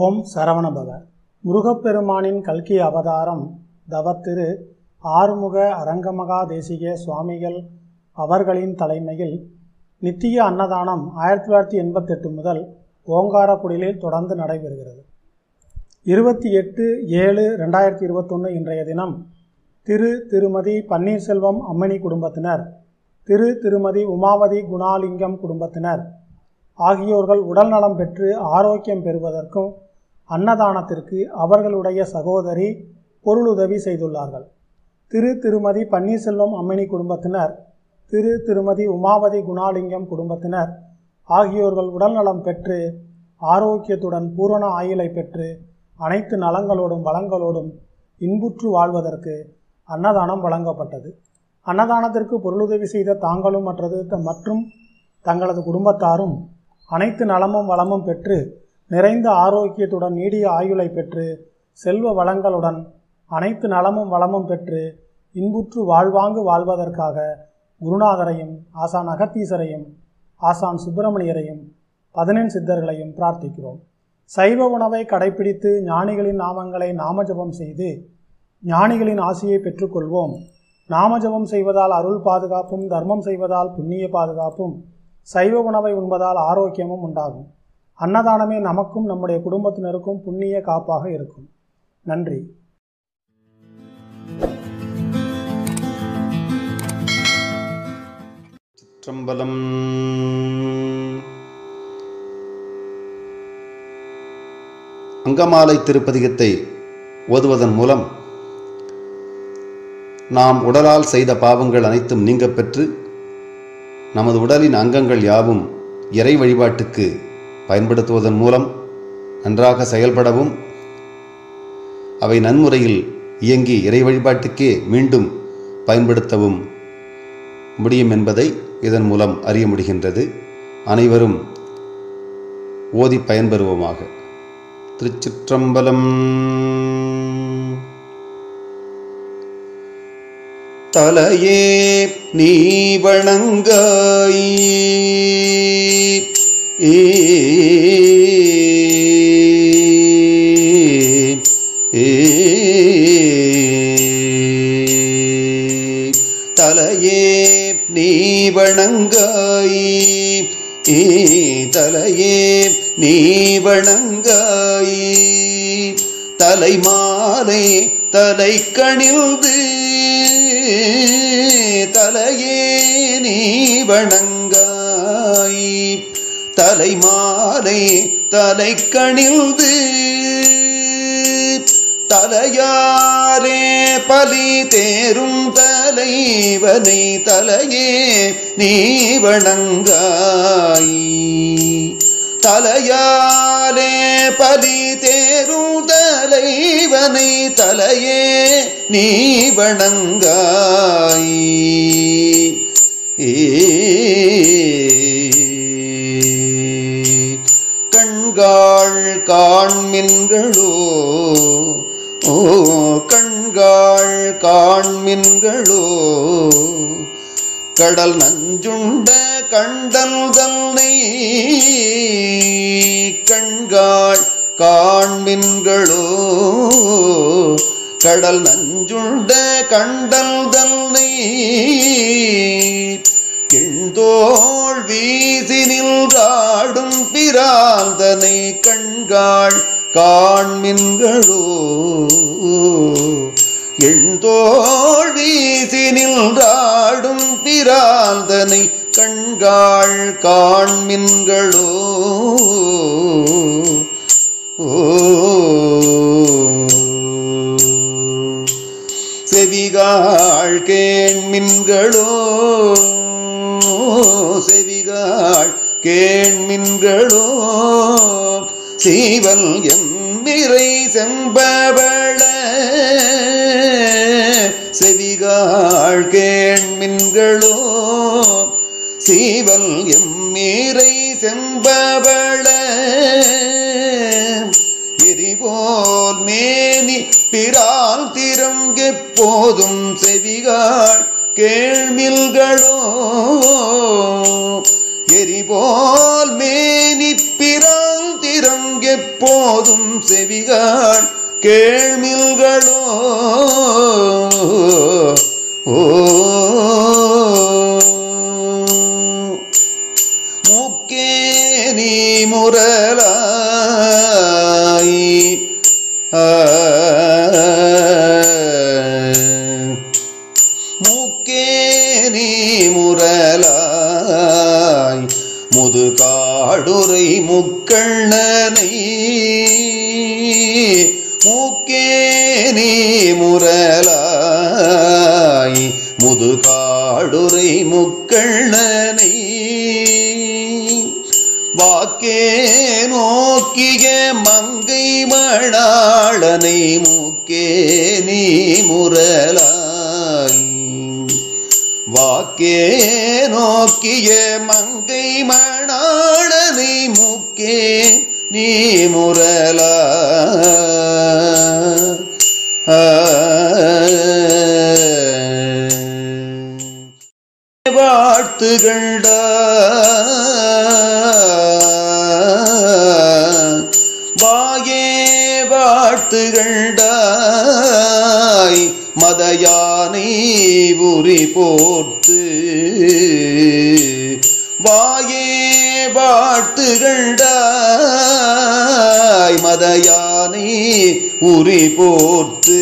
ஓம் சரவணபவ முருகப்பெருமானின் கல்கி அவதாரம் தவத்திரு ஆறுமுக அரங்கமகா தேசிக சுவாமிகள் அவர்களின் தலைமையில் நித்திய அன்னதானம் ஆயிரத்தி தொள்ளாயிரத்தி எண்பத்தெட்டு முதல் ஓங்காரக்குடிலில் தொடர்ந்து நடைபெறுகிறது. இருபத்தி எட்டு ஏழு ரெண்டாயிரத்தி இருபத்தொன்று இன்றைய தினம் திரு திருமதி பன்னீர்செல்வம் அம்மணி குடும்பத்தினர் திரு திருமதி உமாவதி குணாலிங்கம் குடும்பத்தினர் ஆகியோர்கள் உடல் நலம் பெற்று ஆரோக்கியம் பெறுவதற்கும் அன்னதானத்திற்கு அவர்களுடைய சகோதரி பொருளுதவி செய்துள்ளார்கள். திரு திருமதி பன்னீர்செல்வம் அம்மினி குடும்பத்தினர் திரு திருமதி உமாவதி குணாலிங்கம் குடும்பத்தினர் ஆகியோர்கள் உடல்நலம் பெற்று ஆரோக்கியத்துடன் பூரண ஆயுளை பெற்று அனைத்து நலங்களோடும் வளங்களோடும் இன்புற்று வாழ்வதற்கு அன்னதானம் வழங்கப்பட்டது. அன்னதானத்திற்கு பொருளுதவி செய்த தாங்களும் மற்றது மற்றும் தங்களது குடும்பத்தாரும் அனைத்து நலமும் வளமும் பெற்று நிறைந்த ஆரோக்கியத்துடன் நீடிய ஆயுளை பெற்று செல்வ வளங்களுடன் அனைத்து நலமும் வளமும் பெற்று இன்புற்று வாழ்வாங்கு வாழ்வதற்காக குருநாதரையும் ஆசான் அகத்தீசரையும் ஆசான் சுப்பிரமணியரையும் பதினெண் சித்தர்களையும் பிரார்த்திக்கிறோம். சைவ உணவை கடைபிடித்து ஞானிகளின் நாமங்களை நாமஜபம் செய்து ஞானிகளின் ஆசையை பெற்றுக்கொள்வோம். நாமஜபம் செய்வதால் அருள் பாதுகாப்பும் தர்மம் செய்வதால் புண்ணிய பாதுகாப்பும் சைவ உணவை உண்பதால் ஆரோக்கியமும் உண்டாகும். அன்னதானமே நமக்கும் நம்முடைய குடும்பத்தினருக்கும் புண்ணிய காப்பாக இருக்கும். நன்றி. சிற்றம்பலம். அங்கமாலை திருப்பதிகத்தை ஓதுவதன் மூலம் நாம் உடலால் செய்த பாவங்கள் அனைத்தும் நீங்க பெற்று நமது உடலின் அங்கங்கள் யாவும் இறை வழிபாட்டுக்கு பயன்படுத்துவதன் மூலம் நன்றாக செயல்படவும் அவை நன்முறையில் இயங்கி இறை வழிபாட்டுக்கே மீண்டும் பயன்படுத்தவும் முடியும் என்பதை இதன் மூலம் அறிய முடிகின்றது. அனைவரும் ஓதி பயன்பெறுவோமாக. திருச்சிற்றம்பலம் தலையே நீ வணங்காய். ஏ தலையே நீ வணங்காய். ஏ தலையே நீ வணங்காய். தலைமாலை தலை கணிந்து தலையே நீ வணங்காய். தலைமாலை தலை கணிந்து தலையாரே பலி தேரும் தலைவனை தலையே நீ வணங்காய். தலையாலே பலி தேரும் தலைவனை தலையே நீ வணங்காய். கண்காள் காண்மின்களோ ஓ கண்காள் காண்மின்களோ கடல் நஞ்சுண்ட கண்டல் தன்னை கண்காள் காண்மின்களோ கடல் நஞ்சுண்ட கண்டல் தன்னை கிழ்தோள் வீசி நின்றாடும் பிராந்தனை கண்காள் காண்மின்களோ எழுந்தோள் வீசி நின்றாடும் பிராந்தனை கண்காள் காண்மின்களோ. செவிகாள் கேண்மின்களோ. செவிகாள் கேண்மின்களோ. சீவல் எம்பிரை செம்பவள. செவிகாள் கேண்மின்களோ. சீவல் எம்மீரை செம்பவள எரிபோல் மேனி பிரால் திறங்கெப்போதும் செவிகாள் கேள்மில்களோ எரிபோல் மேனி பிரால் திறங்க எப்போதும் செவிகாள் கேள்மில்களோ ஓ மூக்கே நீ முரலாய் ஆ. மூக்கே நீ முரலாய் முதுகாடுரை முக்கண்ணனை. மூக்கே நீ முரலாய் முதுகாடுரை முக்கண்ணனை. வாக்கே நோக்கிய மங்கை மணாளனை மூக்கே நீ முரலாய் வாக்கே நோக்கிய மங்கை மணாளனை மூக்கே நீ முரலா வாழ்த்துகள்டா வாழ்த்துகள்டாய் மதயானை உரி போர்த்து வாயே வாழ்த்துகண்டாய் மதயானை உரி போர்த்து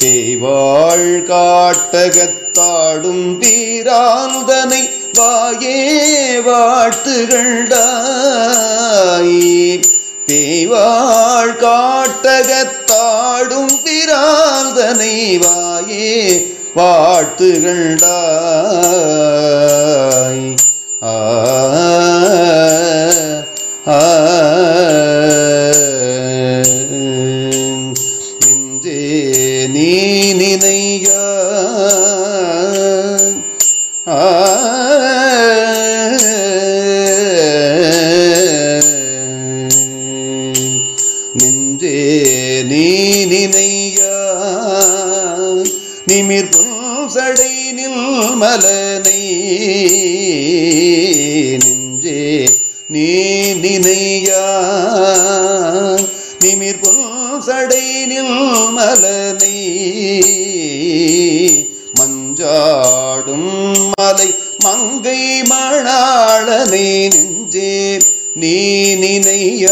பேய்வாள் காட்டகத்தாடும் வீரானுதனை வாயே வாழ்த்துகள்டாய். தேவாள் காட்டகத்தாடும் பிராந்தனை வாயே வாழ்த்துகள்டாய் ஆ. சடை நில் மலனை நெஞ்சே நீ நினையா? நிமிர் சடை நில் மலனை மஞ்சாடும் மலை மங்கை மணாளனை நெஞ்சே நீ நினையாய்?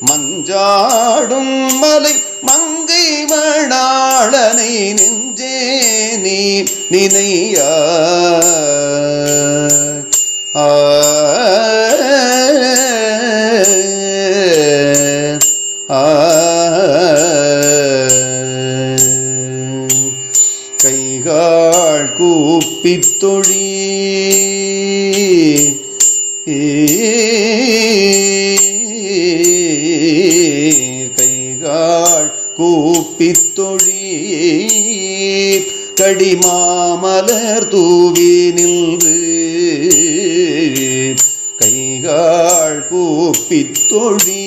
மஞ்சாடும் மலை நெஞ்சே நீ நினையாய் ஆ. கைகால் கூப்பித் தொழி கைகால் கூப்பித் தொழி கடிமாமலர் தூவி நின்று கைகால் கூப்பி தொழி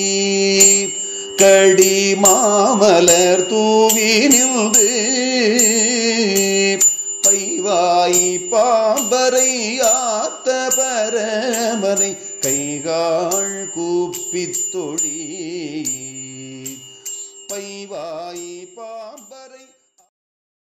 கடிமாமலர் தூவி நின்று பைவாய் பாம்பரை ஆத்த பரமனை கைகால் கூப்பி தொழி